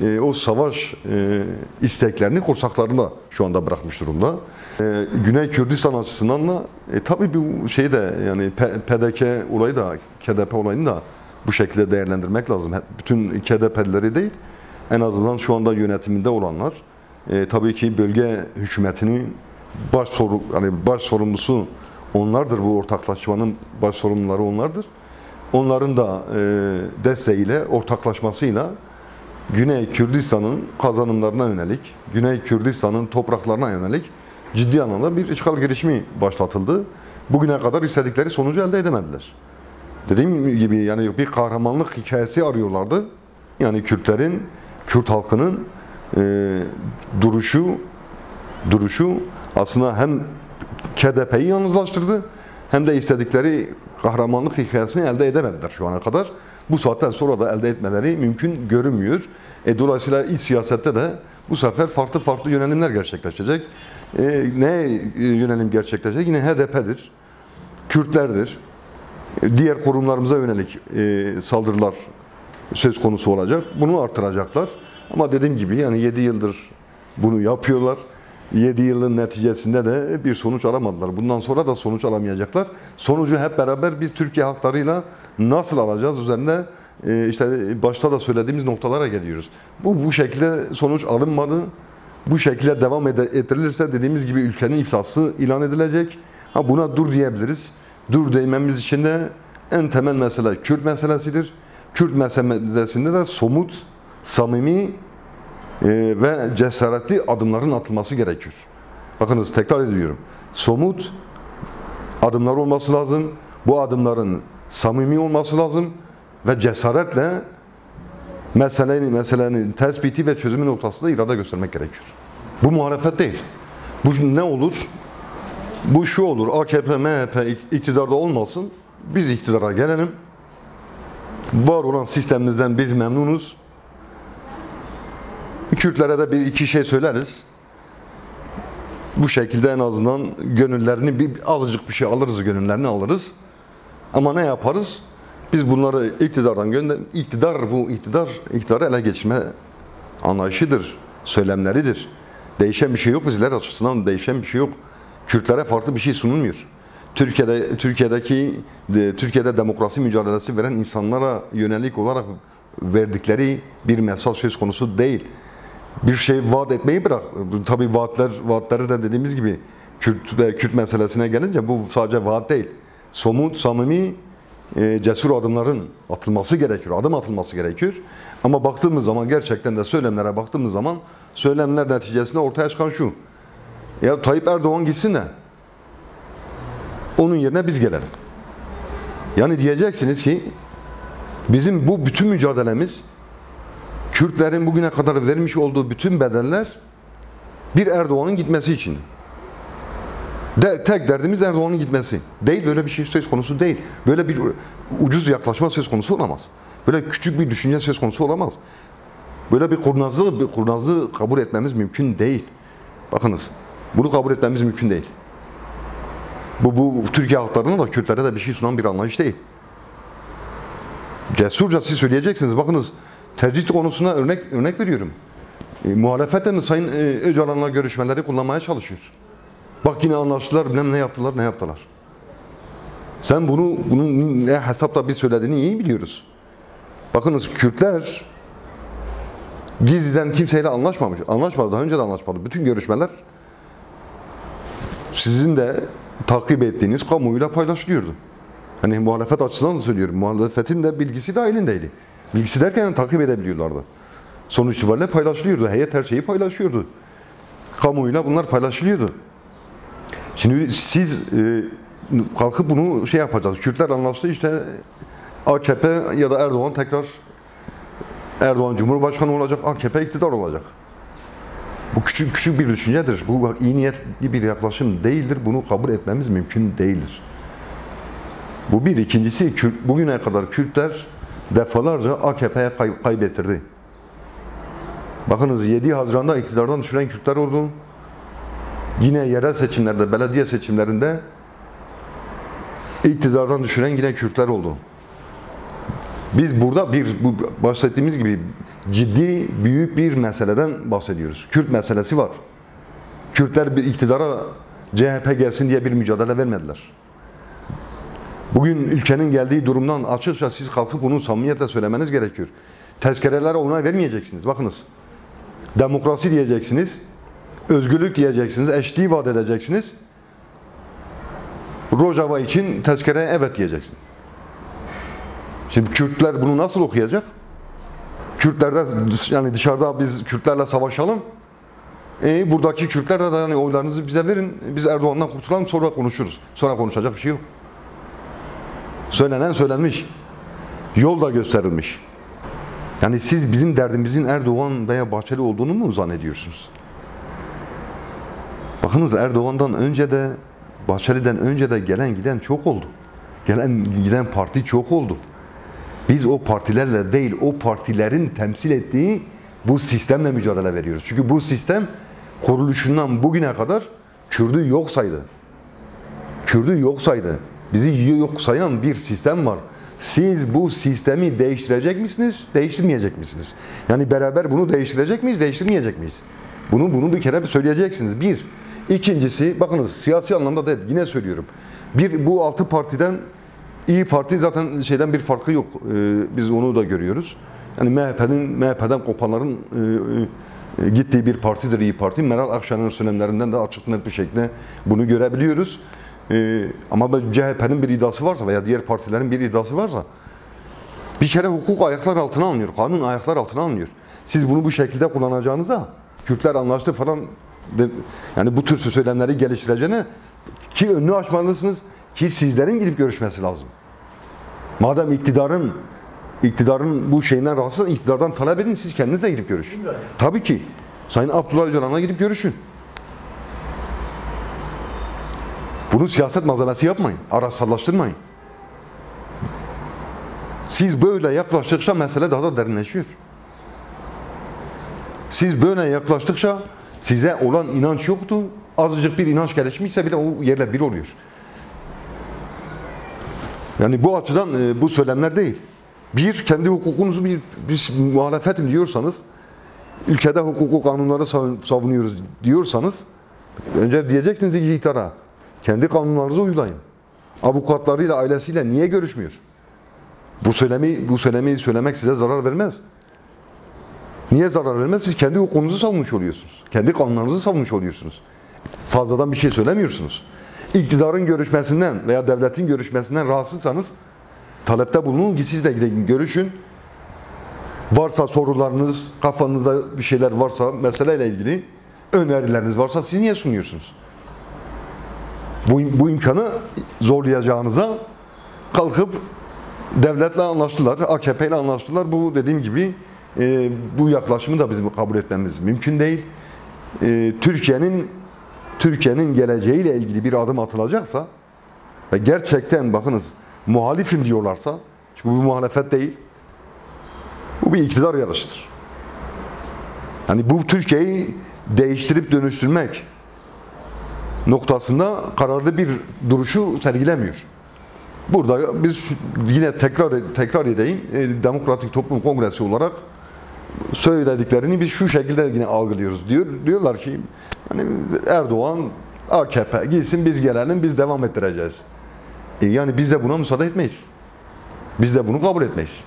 e, o savaş e, isteklerini kursaklarında şu anda bırakmış durumda. E, Güney Kürdistan açısından da e, tabii bu şey de yani PDK olayı da KDP olayını da bu şekilde değerlendirmek lazım. Bütün KDP'lileri değil en azından şu anda yönetiminde olanlar e, tabii ki bölge hükümetinin baş soru hani baş sorumlusu onlardır bu ortaklaşmanın baş sorumluları onlardır. Onların da e, desteğiyle, ortaklaşmasıyla Güney Kürdistan'ın kazanımlarına yönelik, Güney Kürdistan'ın topraklarına yönelik ciddi anlamda bir işgal girişimi başlatıldı. Bugüne kadar istedikleri sonucu elde edemediler. Dediğim gibi yani bir kahramanlık hikayesi arıyorlardı. Yani Kürtlerin, Kürt halkının e, duruşu duruşu aslında hem KDP'yi yalnızlaştırdı hem de istedikleri kahramanlık hikayesini elde edemediler şu ana kadar. Bu saatten sonra da elde etmeleri mümkün görünmüyor. E, dolayısıyla iç siyasette de bu sefer farklı farklı yönelimler gerçekleşecek. E, ne e, yönelim gerçekleşecek? Yine HDP'dir, Kürtlerdir, e, diğer kurumlarımıza yönelik e, saldırılar söz konusu olacak. Bunu artıracaklar. Ama dediğim gibi yani 7 yıldır bunu yapıyorlar. 7 yılın neticesinde de bir sonuç alamadılar. Bundan sonra da sonuç alamayacaklar. Sonucu hep beraber biz Türkiye halklarıyla nasıl alacağız üzerinde e, işte başta da söylediğimiz noktalara geliyoruz. Bu bu şekilde sonuç alınmadı. Bu şekilde devam ettirilirse dediğimiz gibi ülkenin iflası ilan edilecek. Ha buna dur diyebiliriz. Dur dememiz için de en temel mesele Kürt meselesidir. Kürt meselesinde de somut, samimi ve cesaretli adımların atılması gerekiyor. Bakınız tekrar ediyorum. Somut adımlar olması lazım. Bu adımların samimi olması lazım ve cesaretle meselenin, meselenin tespiti ve çözümü noktasında irade göstermek gerekiyor. Bu muhalefet değil. Bu ne olur? Bu şu olur. AKP, MHP iktidarda olmasın. Biz iktidara gelelim. Var olan sistemimizden biz memnunuz. Kürtlere de bir iki şey söyleriz. Bu şekilde en azından gönüllerini bir azıcık bir şey alırız, gönüllerini alırız. Ama ne yaparız? Biz bunları iktidardan gönder, iktidar bu iktidar, iktidarı ele geçirme anlayışıdır, söylemleridir. Değişen bir şey yok bizler açısından değişen bir şey yok. Kürtlere farklı bir şey sunulmuyor. Türkiye'de Türkiye'deki de, Türkiye'de demokrasi mücadelesi veren insanlara yönelik olarak verdikleri bir mesaj söz konusu değil. Bir şey vaat etmeyi bırak. Tabii vaatler vaatleri de dediğimiz gibi Kürt ve Kürt meselesine gelince bu sadece vaat değil. Somut, samimi, e, cesur adımların atılması gerekiyor. Adım atılması gerekiyor. Ama baktığımız zaman gerçekten de söylemlere baktığımız zaman söylemler neticesinde ortaya çıkan şu. Ya Tayyip Erdoğan gitsin de onun yerine biz gelelim. Yani diyeceksiniz ki bizim bu bütün mücadelemiz Kürtlerin bugüne kadar vermiş olduğu bütün bedeller bir Erdoğan'ın gitmesi için. De, tek derdimiz Erdoğan'ın gitmesi. Değil böyle bir şey söz konusu değil. Böyle bir ucuz yaklaşma söz konusu olamaz. Böyle küçük bir düşünce söz konusu olamaz. Böyle bir kurnazlığı, bir kurnazlığı kabul etmemiz mümkün değil. Bakınız, bunu kabul etmemiz mümkün değil. Bu, bu Türkiye halklarına da Kürtlere de bir şey sunan bir anlayış değil. Cesurca siz söyleyeceksiniz. Bakınız tercih konusuna örnek örnek veriyorum. E, muhalefetten Sayın e, Öcalan'la görüşmeleri kullanmaya çalışıyor. Bak yine anlaştılar, bilmem ne yaptılar, ne yaptılar. Sen bunu, bunun ne hesapla bir söylediğini iyi biliyoruz. Bakınız Kürtler gizliden kimseyle anlaşmamış. Anlaşmadı, daha önce de anlaşmadı. Bütün görüşmeler sizin de takip ettiğiniz kamuoyuyla paylaşılıyordu. Hani muhalefet açısından da söylüyorum. Muhalefetin de bilgisi dahilindeydi. Bilgisi derken takip edebiliyorlardı. Sonuç itibariyle paylaşılıyordu. Heyet her şeyi paylaşıyordu. Kamuoyuyla bunlar paylaşılıyordu. Şimdi siz e, kalkıp bunu şey yapacağız. Kürtler anlaştı işte AKP ya da Erdoğan tekrar Erdoğan Cumhurbaşkanı olacak, AKP iktidar olacak. Bu küçük küçük bir düşüncedir. Bu iyi niyetli bir yaklaşım değildir. Bunu kabul etmemiz mümkün değildir. Bu bir. ikincisi Kürt, bugüne kadar Kürtler defalarca AKP'ye kay- kaybettirdi. Bakınız 7 Haziran'da iktidardan düşüren Kürtler oldu. Yine yerel seçimlerde, belediye seçimlerinde iktidardan düşüren yine Kürtler oldu. Biz burada bir bu bahsettiğimiz gibi ciddi büyük bir meseleden bahsediyoruz. Kürt meselesi var. Kürtler bir iktidara CHP gelsin diye bir mücadele vermediler. Bugün ülkenin geldiği durumdan açıkça siz kalkıp bunu samimiyetle söylemeniz gerekiyor. Tezkerelere onay vermeyeceksiniz. Bakınız. Demokrasi diyeceksiniz. Özgürlük diyeceksiniz. Eşitliği vaat edeceksiniz. Rojava için tezkereye evet diyeceksin. Şimdi Kürtler bunu nasıl okuyacak? Kürtlerden yani dışarıda biz Kürtlerle savaşalım. E, buradaki Kürtler de yani oylarınızı bize verin. Biz Erdoğan'dan kurtulalım sonra konuşuruz. Sonra konuşacak bir şey yok. Söylenen söylenmiş. Yol da gösterilmiş. Yani siz bizim derdimizin Erdoğan veya Bahçeli olduğunu mu zannediyorsunuz? Bakınız Erdoğan'dan önce de Bahçeli'den önce de gelen giden çok oldu. Gelen giden parti çok oldu. Biz o partilerle değil, o partilerin temsil ettiği bu sistemle mücadele veriyoruz. Çünkü bu sistem kuruluşundan bugüne kadar Kürdü yok saydı. Kürdü yok saydı. Bizi yok sayan bir sistem var. Siz bu sistemi değiştirecek misiniz, değiştirmeyecek misiniz? Yani beraber bunu değiştirecek miyiz, değiştirmeyecek miyiz? Bunu bunu bir kere söyleyeceksiniz. Bir. İkincisi, bakınız siyasi anlamda da yine söylüyorum. Bir, bu altı partiden İyi Parti zaten şeyden bir farkı yok. Ee, biz onu da görüyoruz. Yani MHP'nin MHP'den kopanların e, e, gittiği bir partidir İyi Parti. Meral Akşener'in söylemlerinden de açık net bir şekilde bunu görebiliyoruz. Ee, ama CHP'nin bir iddiası varsa veya diğer partilerin bir iddiası varsa bir kere hukuk ayaklar altına alınıyor. Kanun ayaklar altına alınıyor. Siz bunu bu şekilde kullanacağınıza Kürtler anlaştı falan de, yani bu tür söylemleri geliştireceğine ki önünü açmalısınız ki sizlerin gidip görüşmesi lazım. Madem iktidarın iktidarın bu şeyinden rahatsız iktidardan talep edin siz kendiniz de gidip görüşün. Tabii ki. Sayın Abdullah Öcalan'a gidip görüşün. Bunu siyaset malzemesi yapmayın. Araçsallaştırmayın. Siz böyle yaklaştıkça mesele daha da derinleşiyor. Siz böyle yaklaştıkça size olan inanç yoktu. Azıcık bir inanç gelişmişse bile o yerle bir oluyor. Yani bu açıdan e, bu söylemler değil. Bir, kendi hukukunuzu bir, bir muhalefetim diyorsanız, ülkede hukuku kanunları savun- savunuyoruz diyorsanız, önce diyeceksiniz ki iktidara, kendi kanunlarınızı uygulayın. Avukatlarıyla, ailesiyle niye görüşmüyor? Bu söylemi, bu söylemeyi söylemek size zarar vermez. Niye zarar vermez? Siz kendi hukukunuzu savunmuş oluyorsunuz. Kendi kanunlarınızı savunmuş oluyorsunuz. Fazladan bir şey söylemiyorsunuz. İktidarın görüşmesinden veya devletin görüşmesinden rahatsızsanız talepte bulunun ki siz de gidin görüşün. Varsa sorularınız, kafanızda bir şeyler varsa meseleyle ilgili önerileriniz varsa siz niye sunuyorsunuz? Bu, bu imkanı zorlayacağınıza kalkıp devletle anlaştılar, AKP ile anlaştılar. Bu dediğim gibi e, bu yaklaşımı da bizim kabul etmemiz mümkün değil. E, Türkiye'nin Türkiye'nin geleceğiyle ilgili bir adım atılacaksa ve gerçekten bakınız muhalifim diyorlarsa çünkü bu muhalefet değil bu bir iktidar yarışıdır. Yani bu Türkiye'yi değiştirip dönüştürmek noktasında kararlı bir duruşu sergilemiyor. Burada biz yine tekrar tekrar edeyim e, Demokratik Toplum Kongresi olarak söylediklerini biz şu şekilde yine algılıyoruz. Diyor diyorlar ki hani Erdoğan AKP gitsin biz gelelim biz devam ettireceğiz. E yani biz de buna müsaade etmeyiz. Biz de bunu kabul etmeyiz.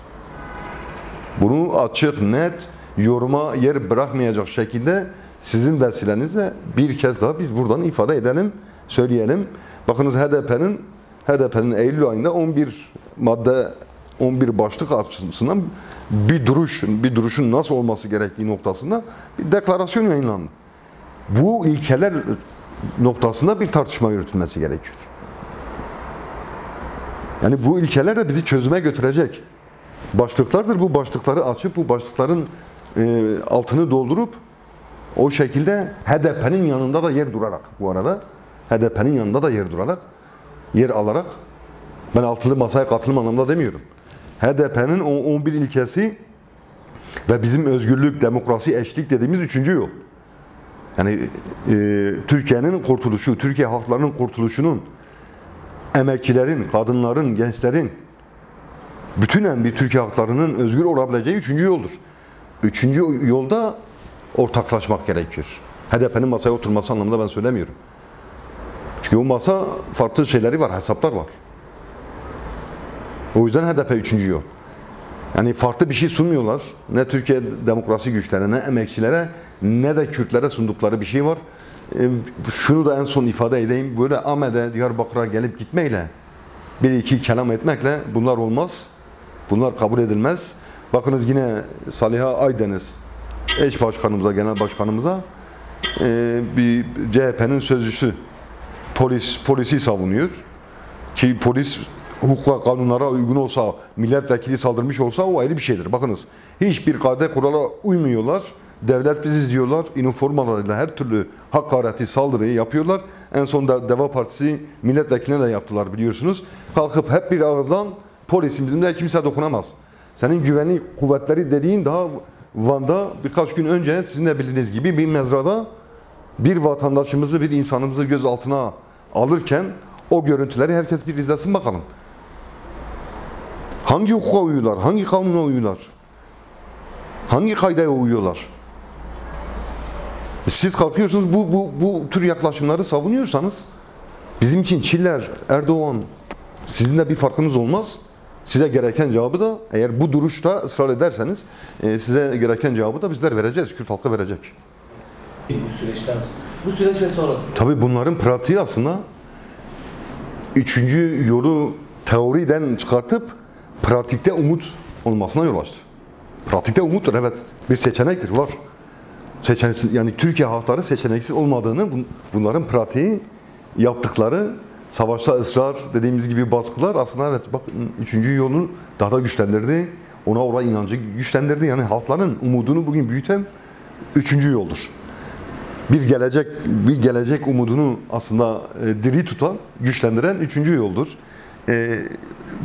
Bunu açık, net, yoruma yer bırakmayacak şekilde sizin vesilenizle bir kez daha biz buradan ifade edelim, söyleyelim. Bakınız HDP'nin HDP'nin Eylül ayında 11 madde 11 başlık açısından bir duruş, bir duruşun nasıl olması gerektiği noktasında bir deklarasyon yayınlandı. Bu ilkeler noktasında bir tartışma yürütülmesi gerekiyor. Yani bu ilkeler de bizi çözüme götürecek başlıklardır. Bu başlıkları açıp bu başlıkların e, altını doldurup o şekilde HDP'nin yanında da yer durarak bu arada HDP'nin yanında da yer durarak yer alarak ben altılı masaya katılım anlamında demiyorum. HDP'nin o 11 ilkesi ve bizim özgürlük, demokrasi, eşlik dediğimiz üçüncü yol. Yani e, Türkiye'nin kurtuluşu, Türkiye halklarının kurtuluşunun emekçilerin, kadınların, gençlerin bütünen bir Türkiye halklarının özgür olabileceği üçüncü yoldur. Üçüncü yolda ortaklaşmak gerekiyor. HDP'nin masaya oturması anlamında ben söylemiyorum. Çünkü o masa farklı şeyleri var, hesaplar var. O yüzden HDP üçüncü yol. Yani farklı bir şey sunmuyorlar. Ne Türkiye demokrasi güçlerine, ne emekçilere, ne de Kürtlere sundukları bir şey var. E, şunu da en son ifade edeyim. Böyle Ahmet'e, Diyarbakır'a gelip gitmeyle, bir iki kelam etmekle bunlar olmaz. Bunlar kabul edilmez. Bakınız yine Saliha Aydeniz, eş başkanımıza, genel başkanımıza e, bir CHP'nin sözcüsü polis polisi savunuyor. Ki polis hukuka, kanunlara uygun olsa, milletvekili saldırmış olsa o ayrı bir şeydir. Bakınız hiçbir kade kurala uymuyorlar. Devlet bizi izliyorlar. Üniformalarıyla her türlü hakareti, saldırıyı yapıyorlar. En son da Deva Partisi milletvekiline de yaptılar biliyorsunuz. Kalkıp hep bir ağızdan polisimizin de kimse dokunamaz. Senin güvenlik kuvvetleri dediğin daha Van'da birkaç gün önce sizin de bildiğiniz gibi bir mezrada bir vatandaşımızı, bir insanımızı gözaltına alırken o görüntüleri herkes bir izlesin bakalım. Hangi hukuka uyuyorlar? Hangi kanuna uyuyorlar? Hangi kaydaya uyuyorlar? Siz kalkıyorsunuz bu, bu, bu tür yaklaşımları savunuyorsanız bizim için Çiller, Erdoğan sizinle bir farkınız olmaz. Size gereken cevabı da eğer bu duruşta ısrar ederseniz e, size gereken cevabı da bizler vereceğiz. Kürt halkı verecek. Bu süreçten bu süreç ve sonrası. Tabii bunların pratiği aslında üçüncü yolu teoriden çıkartıp pratikte umut olmasına yol açtı. Pratikte umuttur evet. Bir seçenektir var. Seçeneksiz, yani Türkiye halkları seçeneksiz olmadığını bun- bunların pratiği yaptıkları savaşta ısrar dediğimiz gibi baskılar aslında evet bak üçüncü yolunu daha da güçlendirdi. Ona olan inancı güçlendirdi. Yani halkların umudunu bugün büyüten üçüncü yoldur bir gelecek bir gelecek umudunu aslında e, diri tutan, güçlendiren üçüncü yoldur. E,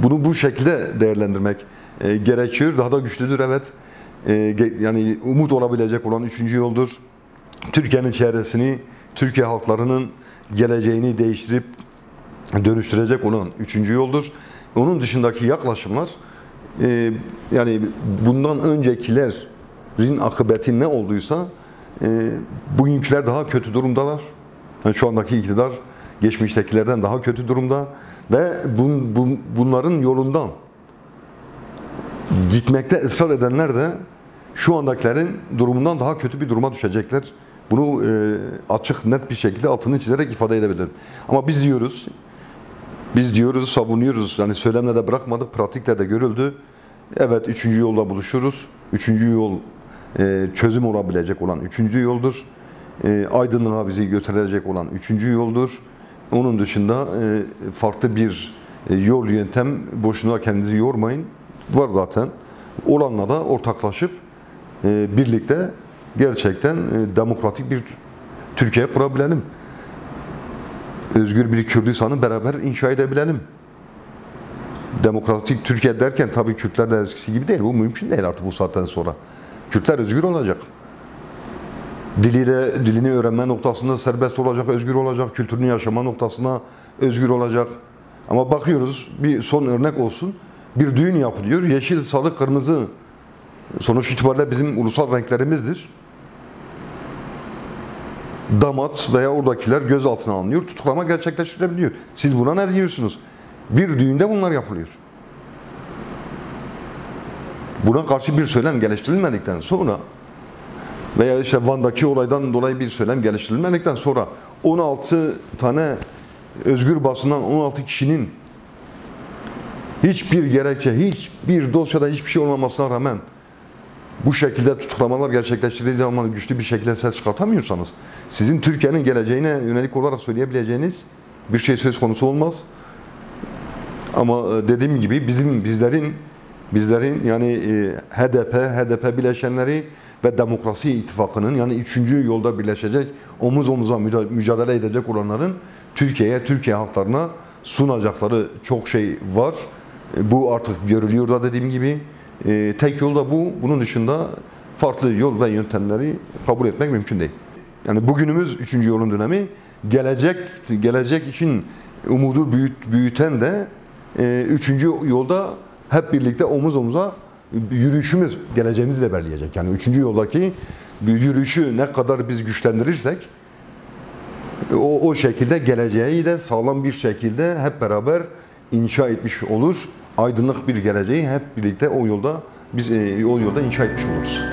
bunu bu şekilde değerlendirmek e, gerekiyor. Daha da güçlüdür evet. Yani umut olabilecek olan üçüncü yoldur. Türkiye'nin çevresini, Türkiye halklarının geleceğini değiştirip dönüştürecek olan üçüncü yoldur. Onun dışındaki yaklaşımlar e, yani bundan öncekilerin akıbeti ne olduysa e, bugünküler daha kötü durumdalar. Yani şu andaki iktidar geçmiştekilerden daha kötü durumda ve bun, bun- bunların yolundan gitmekte ısrar edenler de şu andakilerin durumundan daha kötü bir duruma düşecekler. Bunu e, açık net bir şekilde altını çizerek ifade edebilirim. Ama biz diyoruz, biz diyoruz, savunuyoruz. Yani söylemle de bırakmadık, pratikle de görüldü. Evet, üçüncü yolda buluşuruz. Üçüncü yol e, çözüm olabilecek olan üçüncü yoldur. E, aydınlığa bizi götürecek olan üçüncü yoldur. Onun dışında e, farklı bir e, yol yöntem boşuna kendinizi yormayın. Var zaten. Olanla da ortaklaşıp e, birlikte gerçekten e, demokratik bir Türkiye kurabilelim. Özgür bir Kürdistan'ı beraber inşa edebilelim. Demokratik Türkiye derken tabii Kürtler de eskisi gibi değil. Bu mümkün değil artık bu saatten sonra. Kürtler özgür olacak. Diliyle, dilini öğrenme noktasında serbest olacak, özgür olacak. Kültürünü yaşama noktasına özgür olacak. Ama bakıyoruz bir son örnek olsun. Bir düğün yapılıyor. Yeşil, sarı, kırmızı. Sonuç itibariyle bizim ulusal renklerimizdir. Damat veya oradakiler gözaltına alınıyor. Tutuklama gerçekleştirilebiliyor. Siz buna ne diyorsunuz? Bir düğünde bunlar yapılıyor. Buna karşı bir söylem geliştirilmedikten sonra veya işte Van'daki olaydan dolayı bir söylem geliştirilmedikten sonra 16 tane özgür basından 16 kişinin hiçbir gerekçe, hiçbir dosyada hiçbir şey olmamasına rağmen bu şekilde tutuklamalar gerçekleştirildiği zaman güçlü bir şekilde ses çıkartamıyorsanız sizin Türkiye'nin geleceğine yönelik olarak söyleyebileceğiniz bir şey söz konusu olmaz. Ama e, dediğim gibi bizim bizlerin bizlerin yani e, HDP, HDP bileşenleri ve Demokrasi İttifakı'nın yani üçüncü yolda birleşecek, omuz omuza mücadele edecek olanların Türkiye'ye, Türkiye halklarına sunacakları çok şey var. E, Bu artık görülüyor da dediğim gibi. E, tek yol da bu. Bunun dışında farklı yol ve yöntemleri kabul etmek mümkün değil. Yani bugünümüz üçüncü yolun dönemi. Gelecek gelecek için umudu büyüt, büyüten de e, üçüncü yolda hep birlikte omuz omuza yürüyüşümüz geleceğimizi de belirleyecek. Yani üçüncü yoldaki yürüyüşü ne kadar biz güçlendirirsek o, o şekilde geleceği de sağlam bir şekilde hep beraber inşa etmiş olur. Aydınlık bir geleceği hep birlikte o yolda biz e, o yolda inşa etmiş oluruz.